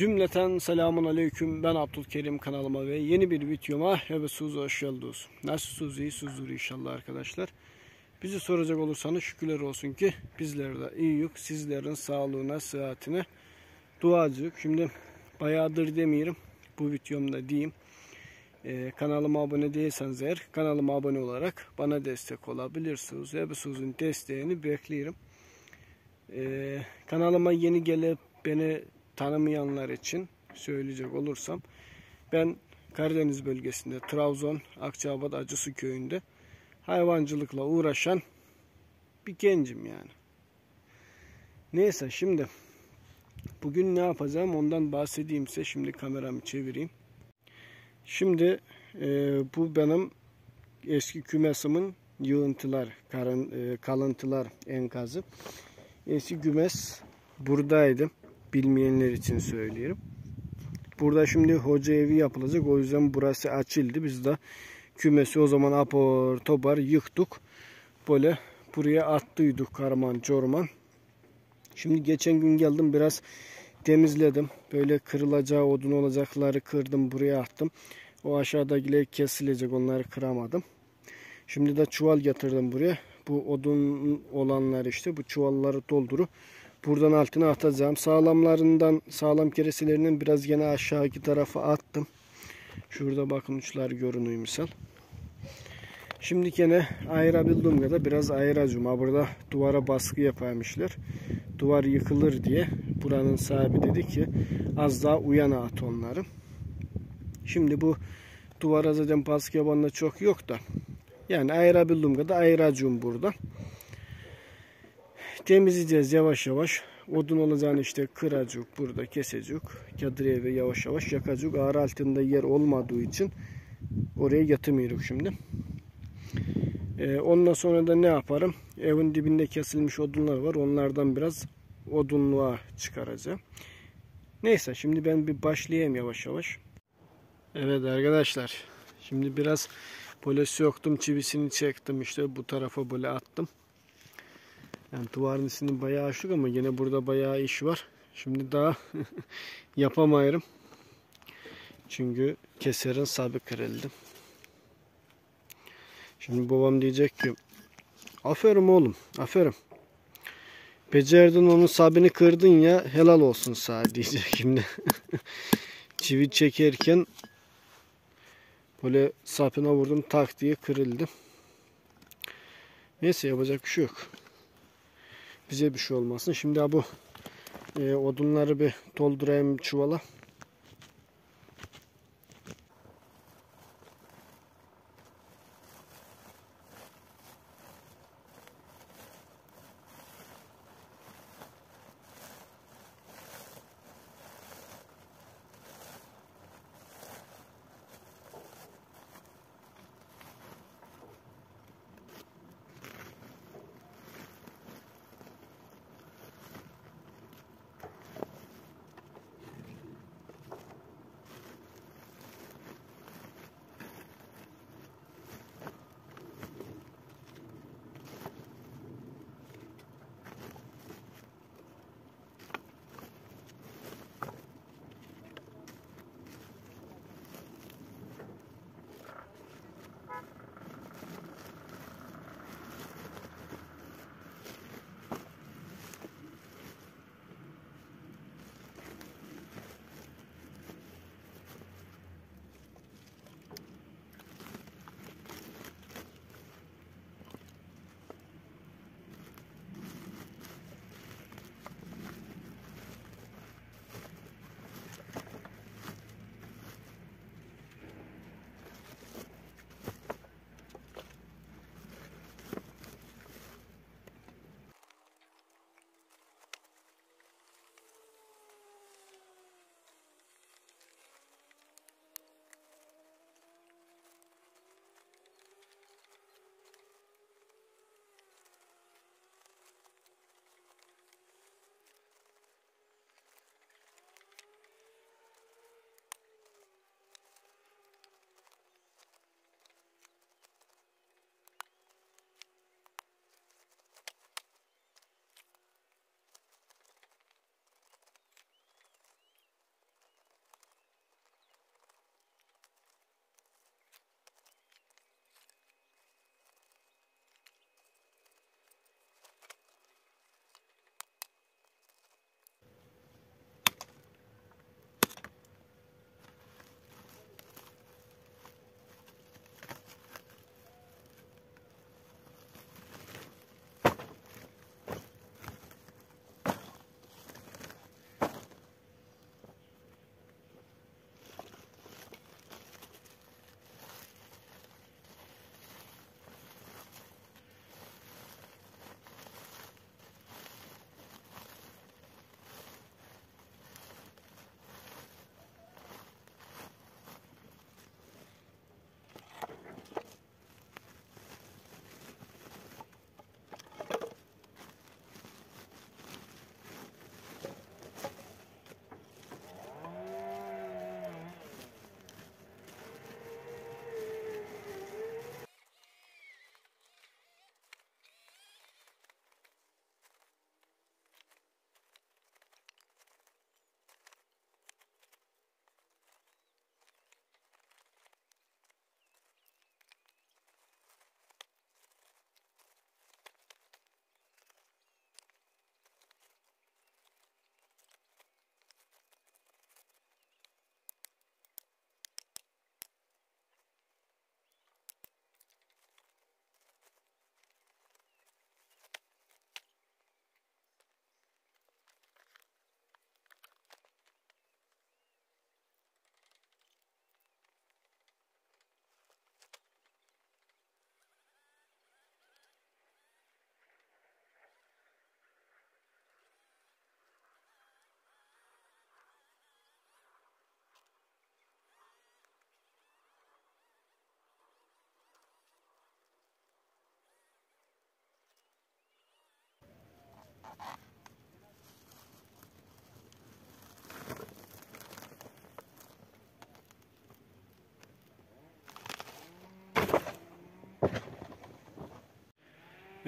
Cümleten selamun aleyküm. Ben Abdülkerim kanalıma ve yeni bir videoma hepiniz hoş geldiniz. Nasılsınız? İyisiniz inşallah arkadaşlar. Bizi soracak olursanız şükürler olsun ki bizler de iyiyiz. Sizlerin sağlığına, sıhhatine duacıyız. Şimdi bayağıdır demiyorum. Bu videomda diyeyim. Ee, kanalıma abone değilseniz eğer kanalıma abone olarak bana destek olabilirsiniz. Hepinizin desteğini bekliyorum. Ee, kanalıma yeni gelip beni tanımayanlar için söyleyecek olursam ben Karadeniz bölgesinde Trabzon Akçabat Acısı köyünde hayvancılıkla uğraşan bir gencim yani. Neyse şimdi bugün ne yapacağım ondan bahsedeyim size. Şimdi kameramı çevireyim. Şimdi e, bu benim eski kümesimin yığıntılar, karın, e, kalıntılar enkazı. Eski kümes buradaydı bilmeyenler için söylüyorum. Burada şimdi hoca evi yapılacak. O yüzden burası açıldı. Biz de kümesi o zaman apor topar yıktık. Böyle buraya attıydık karman çorman. Şimdi geçen gün geldim biraz temizledim. Böyle kırılacağı odun olacakları kırdım buraya attım. O aşağıdakiler kesilecek onları kıramadım. Şimdi de çuval getirdim buraya. Bu odun olanlar işte bu çuvalları doldurup Buradan altına atacağım. Sağlamlarından, sağlam kereselerinden biraz gene aşağıki tarafa attım. Şurada bakın uçlar görünüyor misal. Şimdi gene ayırabildiğim kadar biraz ayıracağım. Ha burada duvara baskı yaparmışlar. Duvar yıkılır diye buranın sahibi dedi ki az daha uyana at onları. Şimdi bu duvara zaten baskı yapanla çok yok da. Yani ayırabildiğim kadar ayıracağım burada temizleyeceğiz yavaş yavaş. Odun olacağını işte kıracak burada kesecek. Ve yavaş yavaş yakacak. Ağır altında yer olmadığı için oraya yatırmıyoruz şimdi. Ee, ondan sonra da ne yaparım? Evin dibinde kesilmiş odunlar var. Onlardan biraz odunluğa çıkaracağım. Neyse şimdi ben bir başlayayım yavaş yavaş. Evet arkadaşlar. Şimdi biraz böyle söktüm çivisini çektim işte bu tarafa böyle attım. Yani duvarın içini bayağı açtık ama yine burada bayağı iş var. Şimdi daha yapamayırım. Çünkü keserin sabı kırıldı. Şimdi babam diyecek ki aferin oğlum aferin. Becerdin onun sabini kırdın ya helal olsun sağ diyecek şimdi. Çivi çekerken böyle sapına vurdum tak diye kırıldı. Neyse yapacak bir şey yok bize bir şey olmasın. Şimdi bu e, odunları bir doldurayım çuvala.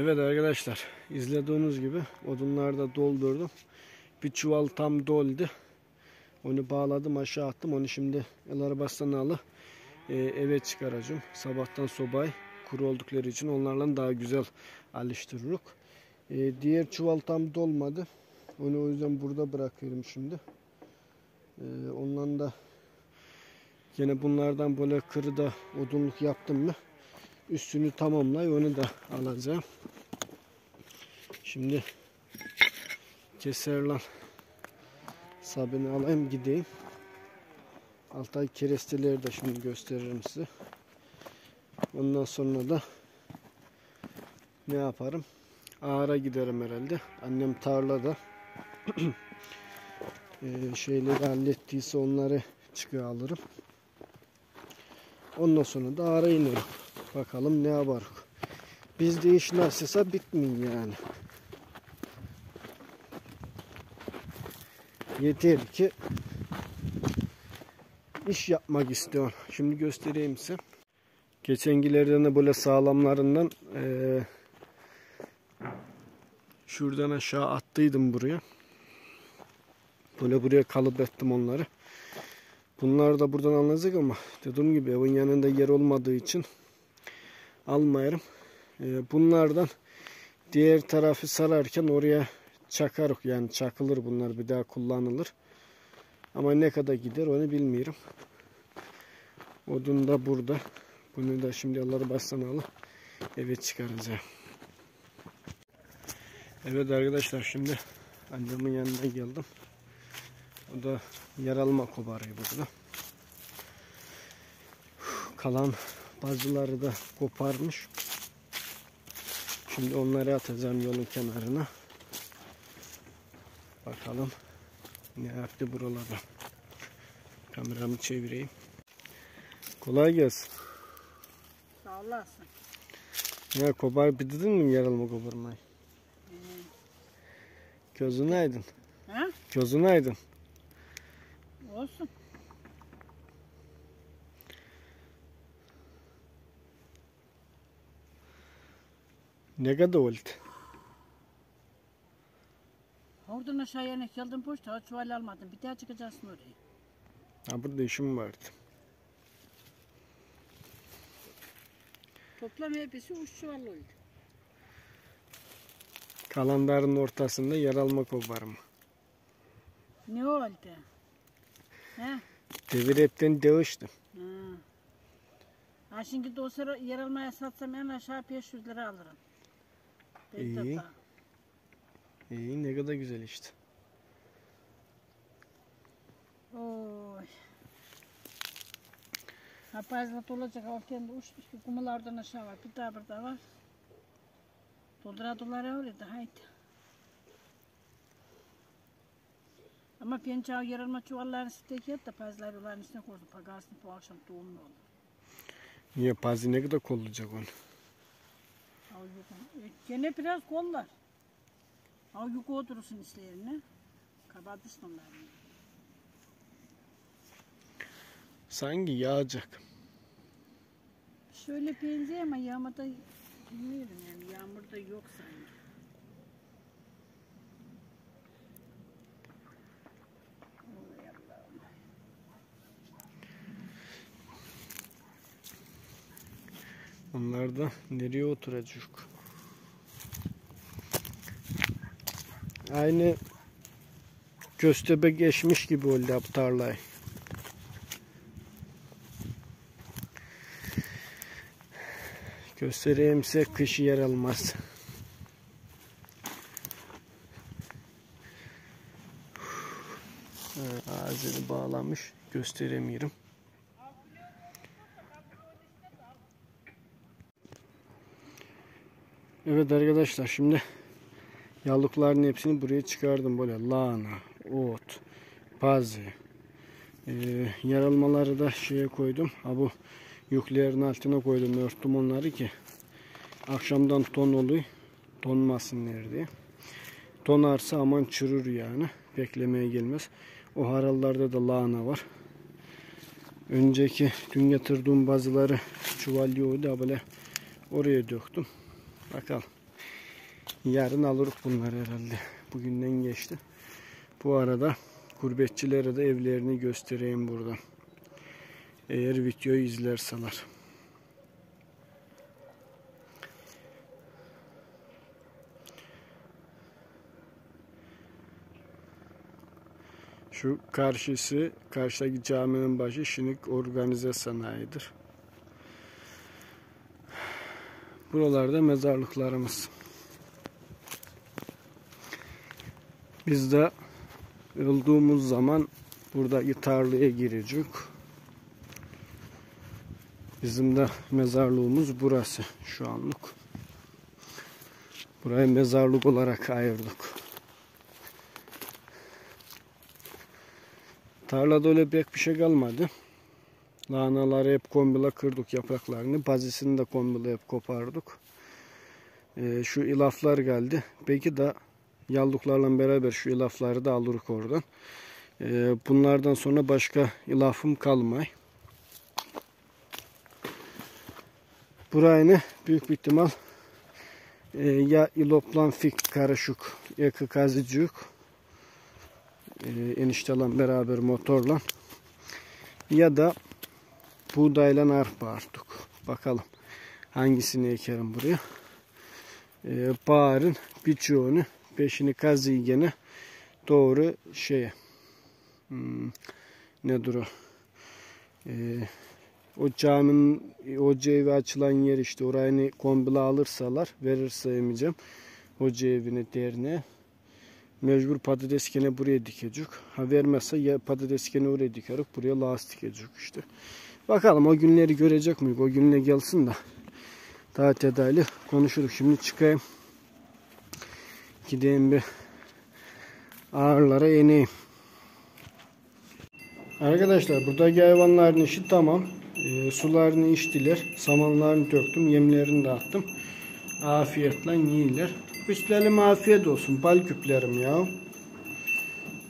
Evet arkadaşlar izlediğiniz gibi odunları da doldurdum. Bir çuval tam doldu. Onu bağladım aşağı attım. Onu şimdi el arabasından alıp e, eve çıkaracağım. Sabahtan sobay kuru oldukları için onlarla daha güzel alıştırırız. E, diğer çuval tam dolmadı. Onu o yüzden burada bırakıyorum şimdi. E, ondan da yine bunlardan böyle kırıda odunluk yaptım mı üstünü tamamlay onu da alacağım. Şimdi keserle sabini alayım gideyim. Altay keresteleri de şimdi gösteririm size. Ondan sonra da ne yaparım? Ağara giderim herhalde. Annem tarlada ee, şeyleri hallettiyse onları çıkıyor alırım. Ondan sonra da ağara inerim. Bakalım ne yapar. Bizde iş nasılsa bitmiyor yani. Yeter ki iş yapmak istiyor. Şimdi göstereyim size. Geçengilerden de böyle sağlamlarından eee, şuradan aşağı attıydım buraya. Böyle buraya kalıp ettim onları. Bunlar da buradan alınacak ama dediğim gibi evin yanında yer olmadığı için almayarım. Ee, bunlardan diğer tarafı sararken oraya çakarık yani çakılır bunlar bir daha kullanılır. Ama ne kadar gider onu bilmiyorum. Odun da burada. Bunu da şimdi Allah'ı baştan alıp eve çıkaracağım. Evet arkadaşlar şimdi annemin yanına geldim. O da yaralma kobarıyor burada. Kalan bazıları da koparmış. Şimdi onları atacağım yolun kenarına. Bakalım ne yaptı buralarda. Kameramı çevireyim. Kolay gelsin. Sağ olasın. Ya kobar bitirdin mi yaralma koparmayı? Gözün aydın. Ha? Gözün aydın. Olsun. Ne kadar oldu? Oradan aşağıya ne geldim poşta çuval almadım. Bir daha çıkacaksın oraya. Ha burada işim vardı. Toplam hepsi üç çuval oldu. Kalanların ortasında yaralma kobarma. Ne oldu? He? Devir hepten değiştim. Ha. Ha şimdi de o sıra yer almaya satsam en aşağı 500 lira alırım. İyi. İyi ne kadar güzel işte. Oy. Ha fazla dolacak altında uç üstü kumalardan aşağı var. Bir daha burada var. Doldura dolara öyle de haydi. Ama ben çağı yarılma çuvallarını stek et de fazla onların üstüne koydum. Pagarsın bu akşam doğumlu olur. Niye pazi ne kadar kollayacak onu? E, gene biraz kollar. Av yukarı oturursun işlerine. Kabartırsın onları. Sanki yağacak. Şöyle benziyor ama yağmada bilmiyorum yani yağmurda yok sanki. Onlar da nereye oturacak? Aynı köstebe geçmiş gibi oldu tarlayı. Göstereyim size kış yer almaz. Ağzını bağlamış. Gösteremiyorum. Evet arkadaşlar şimdi yallıkların hepsini buraya çıkardım böyle lahana, ot, pazı. Ee, yaralmaları da şeye koydum. Ha bu yüklerin altına koydum örttüm onları ki akşamdan ton oluyor tonmasınlar diye. Tonarsa aman çürür yani. Beklemeye gelmez. O harallarda da lahana var. Önceki dün yatırdığım bazıları çuval yoğurdu böyle oraya döktüm. Bakalım. Yarın alırız bunları herhalde. Bugünden geçti. Bu arada gurbetçilere de evlerini göstereyim buradan. Eğer videoyu izlerseler. Şu karşısı, karşıdaki caminin başı Şinik Organize Sanayi'dir. Buralarda mezarlıklarımız. Biz de öldüğümüz zaman burada tarlaya girecek. Bizim de mezarlığımız burası şu anlık. Burayı mezarlık olarak ayırdık. Tarlada öyle pek bir şey kalmadı. Lahanaları hep kombila kırdık yapraklarını. Bazisini de kombila hep kopardık. Ee, şu ilaflar geldi. Belki de yaldıklarla beraber şu ilafları da alırız oradan. Ee, bunlardan sonra başka ilafım kalmay. Burayı büyük bir ihtimal e, ya iloplan fik karışık yakı kazıcık e, enişteyle beraber motorla ya da buğdayla arpa artık. Bakalım hangisini ekerim buraya. E, bağırın birçoğunu beşini kazıyı gene doğru şeye hmm, nedir o e, o caminin hoca evi açılan yer işte orayı kombila alırsalar verirse emeceğim hoca evini derneğe mecbur patates gene buraya dikecek. Ha vermezse ya patates gene oraya dikerek buraya lastik edecek işte. Bakalım o günleri görecek miyiz? O günle gelsin de daha tedavi konuşuruz. Şimdi çıkayım. Gideyim bir ağırlara ineyim. Arkadaşlar buradaki hayvanların işi tamam. E, sularını içtiler. Samanlarını döktüm. Yemlerini de attım. Afiyetle yiyorlar. Üstlerim afiyet olsun. Bal küplerim ya.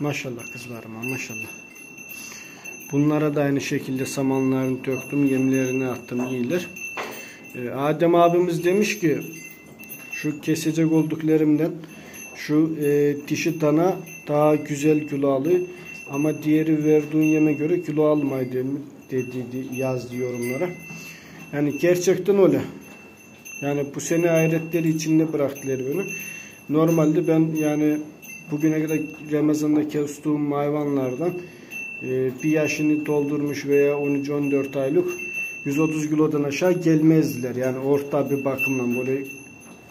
Maşallah kızlarıma maşallah. Bunlara da aynı şekilde samanlarını döktüm. Yemlerini attım iyiler. Ee, Adem abimiz demiş ki şu kesecek olduklarımdan şu e, dişi dana daha güzel kilo alıyor. Ama diğeri verdiğin yeme göre kilo almayı dedi, yazdı yorumlara. Yani gerçekten öyle. Yani bu sene hayretleri içinde bıraktılar beni. Normalde ben yani bugüne kadar Ramazan'da kestiğim hayvanlardan bir yaşını doldurmuş veya 13-14 aylık 130 kilodan aşağı gelmezdiler. Yani orta bir bakımla böyle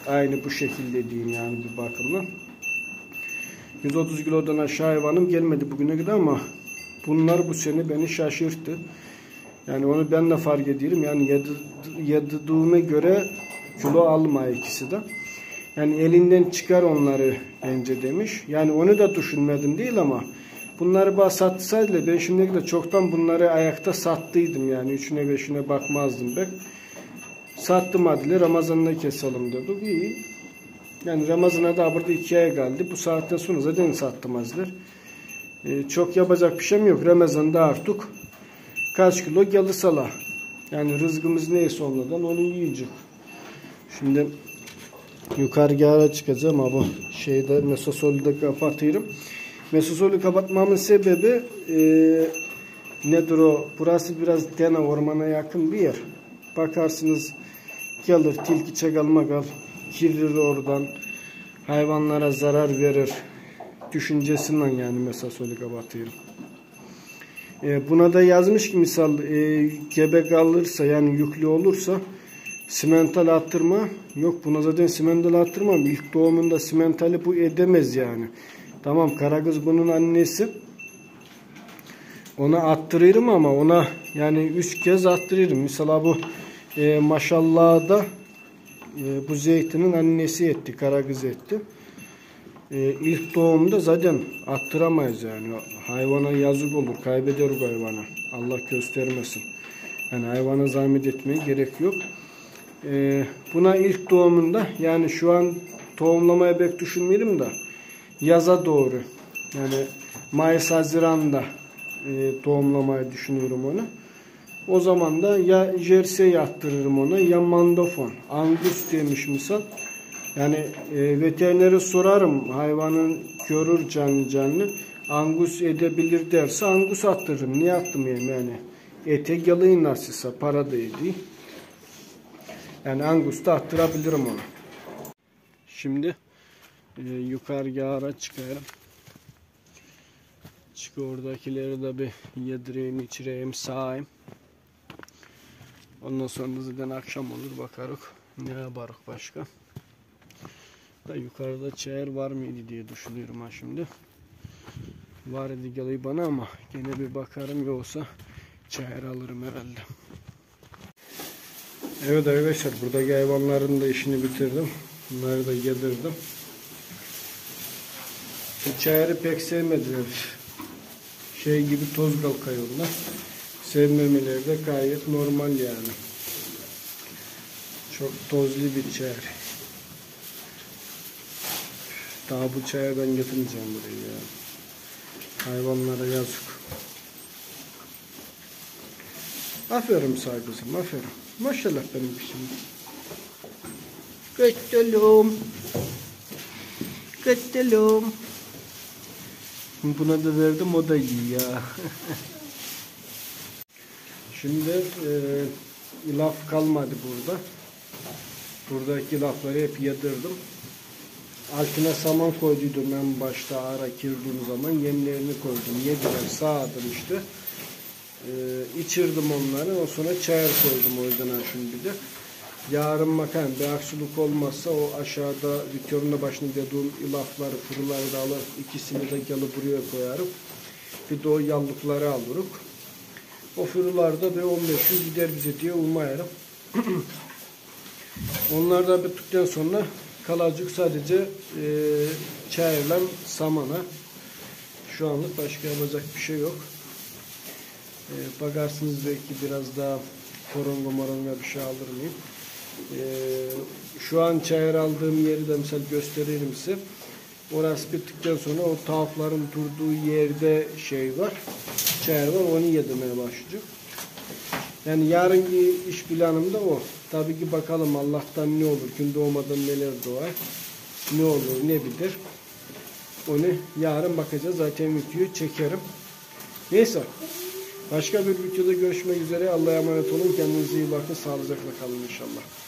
aynı bu şekilde diyeyim yani bir bakımla. 130 kilodan aşağı hayvanım gelmedi bugüne kadar ama bunlar bu sene beni şaşırttı. Yani onu ben de fark ediyorum. Yani yediğime göre kilo alma ikisi de. Yani elinden çıkar onları bence demiş. Yani onu da düşünmedim değil ama bunları bana satsaydı ben şimdiye kadar çoktan bunları ayakta sattıydım yani. Üçüne beşine bakmazdım ben. Sattım adile Ramazan'da keselim dedik. İyi. Yani Ramazan'a da burada iki ay geldi. Bu saatten sonra zaten sattım azlar. Ee, çok yapacak bir şeyim yok. Ramazan'da artık kaç kilo geldi sala. Yani rızkımız neyse onlardan onu yiyecek. Şimdi yukarı çıkacağım ama şeyde mesosolü de kapatıyorum. Mesosolü kapatmamın sebebi e, nedir o? Burası biraz dene ormana yakın bir yer. Bakarsınız gelir tilki çakal makal kirlir oradan hayvanlara zarar verir düşüncesinden yani mesosolü kapatıyorum. E, buna da yazmış ki misal e, gebe kalırsa yani yüklü olursa simental attırma yok buna zaten simental attırmam. İlk doğumunda simentali bu edemez yani. Tamam Karagöz bunun annesi. Ona attırırım ama ona yani üç kez attırırım. Mesela bu e, maşallah da e, bu zeytinin annesi etti. Karagöz etti. E, ilk doğumda zaten attıramayız yani. Hayvana yazık olur. Kaybeder hayvana. Allah göstermesin. Yani hayvana zahmet etmeye gerek yok. Ee, buna ilk doğumunda yani şu an tohumlamaya pek düşünmeyelim da yaza doğru yani Mayıs Haziran'da e, tohumlamayı düşünüyorum onu. O zaman da ya jersey attırırım ona ya mandofon. Angus demiş misal. Yani e, veterinere sorarım hayvanın görür canlı canlı. Angus edebilir derse angus attırırım. Niye attırmayayım yani? Ete yalayın nasılsa para da ediyor. Yani angus da attırabilirim onu. Şimdi e, yukarı ara çıkarım. Çık oradakileri de bir yedireyim, içireyim, sağayım. Ondan sonra zaten akşam olur bakarız. Ne yaparız başka. Da yukarıda çayır var mıydı diye düşünüyorum ha şimdi. Var idi geliyor bana ama gene bir bakarım yoksa çayır alırım herhalde. Evet arkadaşlar buradaki hayvanların da işini bitirdim. Bunları da yedirdim. Bu çayırı pek sevmediler. Şey gibi toz kalkıyorlar. Sevmemeleri de gayet normal yani. Çok tozlu bir çayır. Daha bu çayı ben getirmeyeceğim buraya ya. Hayvanlara yazık. Aferin sağ kızım, aferin. Maşallah benim kızım. Göttelum. Göttelum. Buna da verdim, o da iyi ya. Şimdi e, laf kalmadı burada. Buradaki lafları hep yedirdim. Altına saman koyduydum ben başta ara girdiğim zaman yemlerini koydum. Yediler sağdım işte. Ee, içirdim onları. O sonra çayır koydum o yüzden şimdi de. Yarın bakalım bir aksilik olmazsa o aşağıda dükkanın başında dediğim ilafları, fırıları da alır. ikisini de gelip buraya koyarım. Bir de o yallıkları alırım. O fırılarda bir 15 gün gider bize diye umayarım. Onlar da bittikten sonra kalacak sadece e, çayırla samana. Şu anlık başka yapacak bir şey yok. E, bakarsınız belki biraz daha koronga moronga bir şey alır mıyım? E, şu an çayır aldığım yeri de mesela göstereyim size. Orası bittikten sonra o tavukların durduğu yerde şey var. Çayır var onu yedirmeye başlayacak. Yani yarınki iş planım da o. Tabii ki bakalım Allah'tan ne olur. Gün doğmadan neler doğar. Ne olur ne bilir. Onu yarın bakacağız. Zaten videoyu çekerim. Neyse. Başka bir videoda görüşmek üzere. Allah'a emanet olun. Kendinize iyi bakın. Sağlıcakla kalın inşallah.